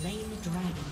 Slain the dragon.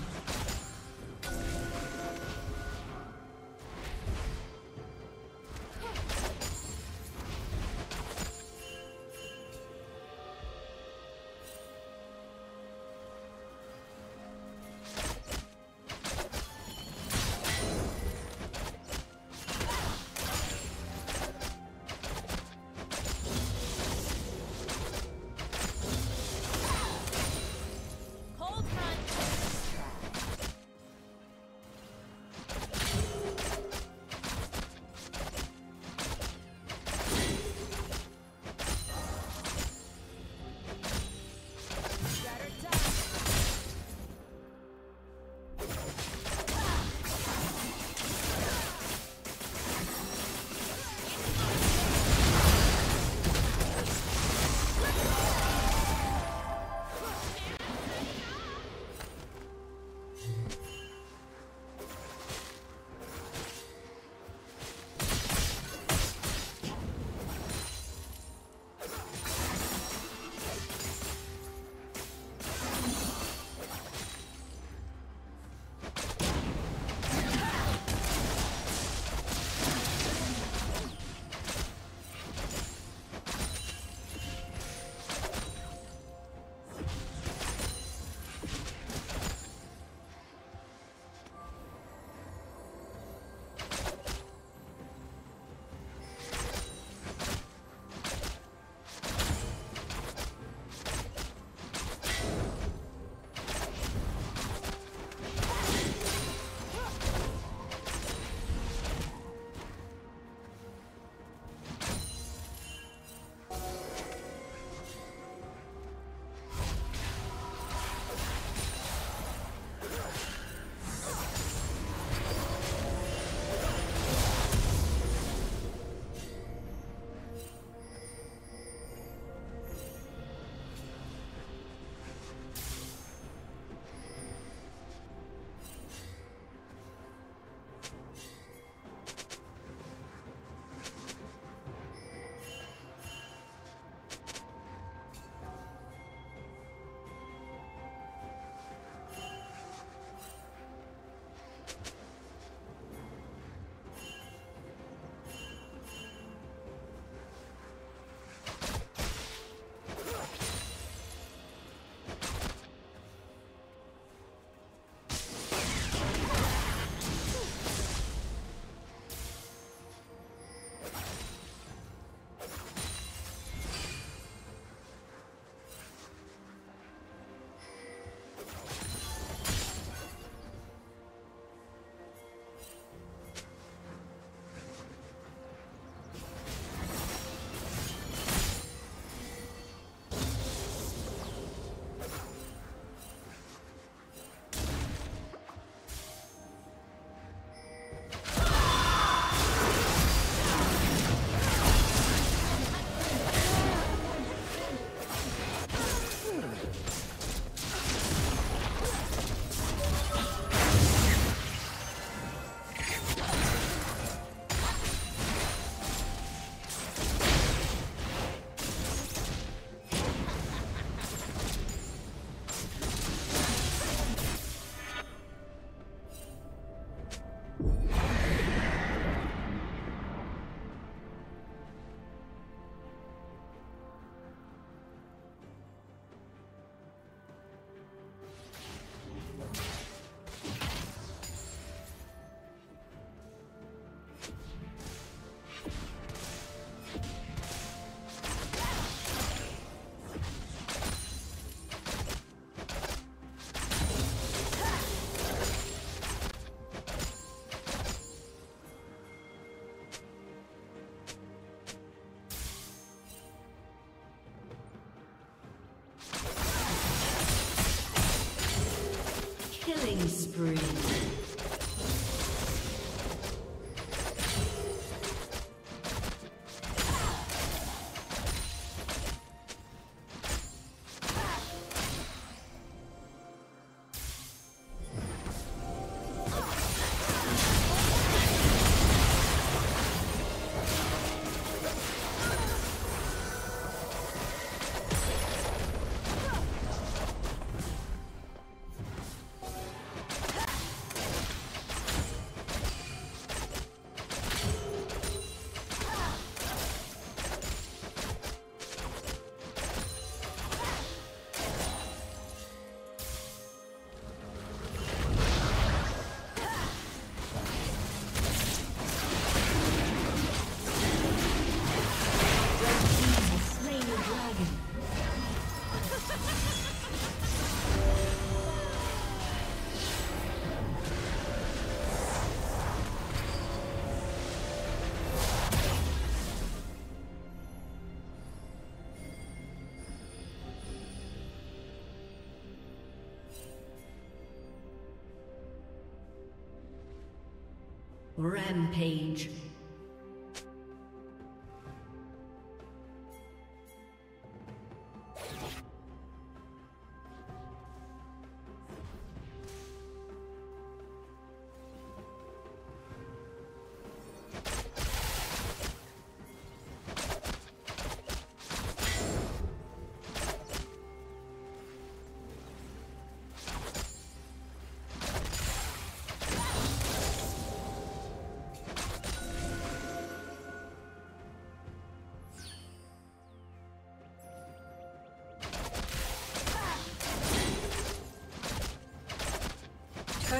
Spree. Rampage.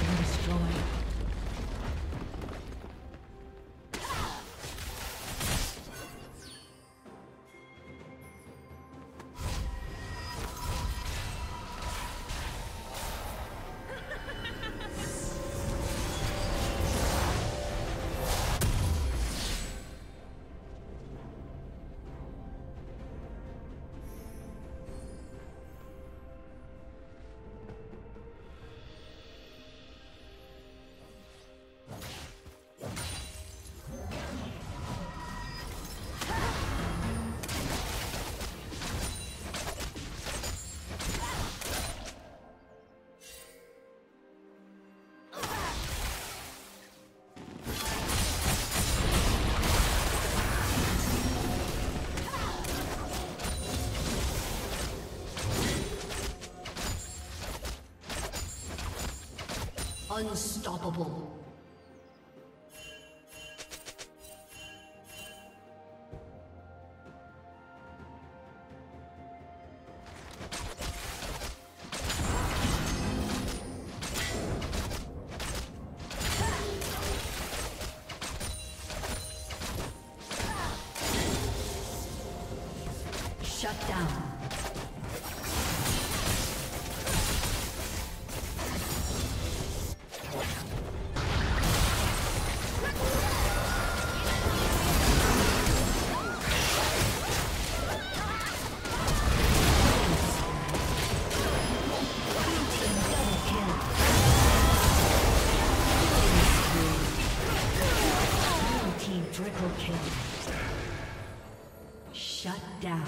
been destroyed. Unstoppable. Triple kill. Shut down.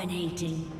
Dominating.